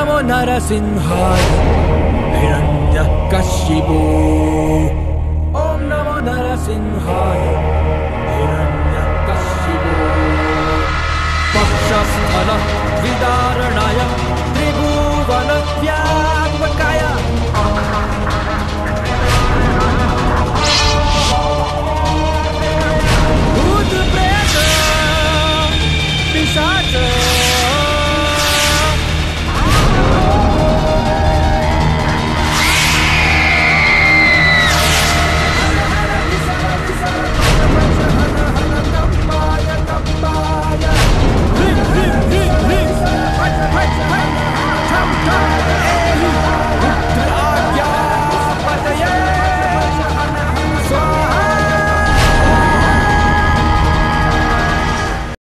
नमो नरसिंहाय हिरण्यकशिपो ॐ नमो नरसिंहाय हिरण्यकशिपो पक्षस्थलः विदार